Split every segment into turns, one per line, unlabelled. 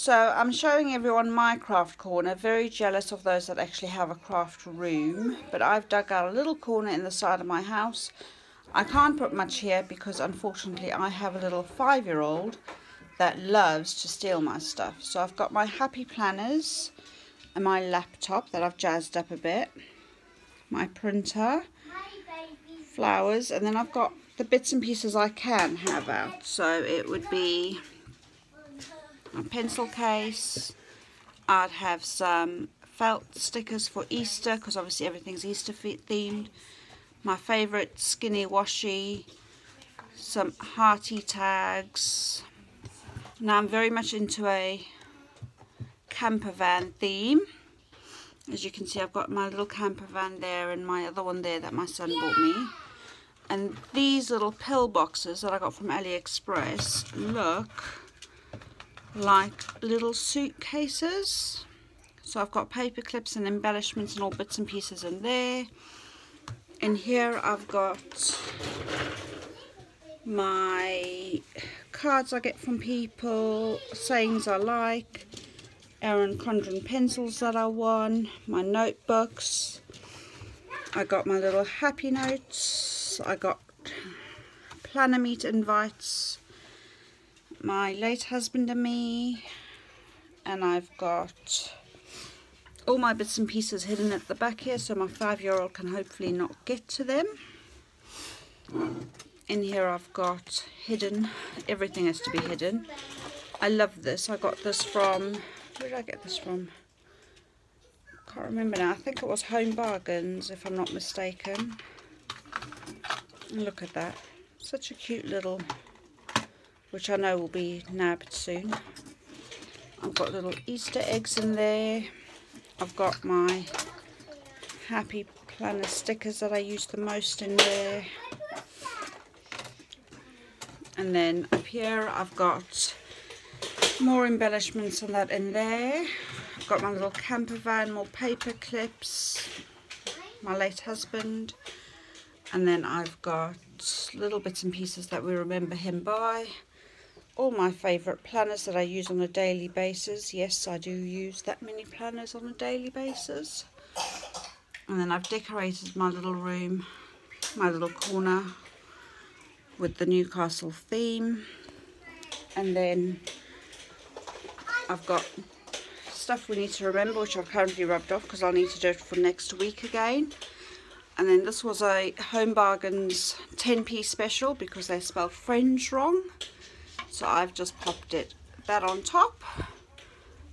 So I'm showing everyone my craft corner, very jealous of those that actually have a craft room. But I've dug out a little corner in the side of my house. I can't put much here because unfortunately I have a little five-year-old that loves to steal my stuff. So I've got my happy planners and my laptop that I've jazzed up a bit. My printer, flowers, and then I've got the bits and pieces I can have out. So it would be a pencil case. I'd have some felt stickers for Easter because obviously everything's Easter themed. My favourite skinny washi. Some hearty tags. Now I'm very much into a camper van theme. As you can see I've got my little camper van there and my other one there that my son bought me. And these little pill boxes that I got from AliExpress look like little suitcases. So I've got paper clips and embellishments and all bits and pieces in there. In here I've got my cards I get from people, sayings I like, Erin Condren pencils that I won, my notebooks. I got my little happy notes. I got planner meet invites my late husband and me and I've got all my bits and pieces hidden at the back here so my five-year-old can hopefully not get to them. In here I've got hidden everything has to be hidden. I love this. I got this from where did I get this from? Can't remember now. I think it was Home Bargains if I'm not mistaken. Look at that. Such a cute little which I know will be nabbed soon. I've got little Easter eggs in there. I've got my Happy Planner stickers that I use the most in there. And then up here I've got more embellishments on that in there. I've got my little camper van, more paper clips, my late husband. And then I've got little bits and pieces that we remember him by all my favourite planners that I use on a daily basis. Yes, I do use that many planners on a daily basis. And then I've decorated my little room, my little corner with the Newcastle theme. And then I've got stuff we need to remember, which I've currently rubbed off because I'll need to do it for next week again. And then this was a Home Bargains 10p special because they spelled fringe wrong so I've just popped it that on top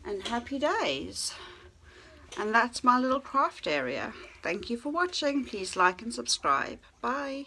and happy days. And that's my little craft area. Thank you for watching. Please like and subscribe. Bye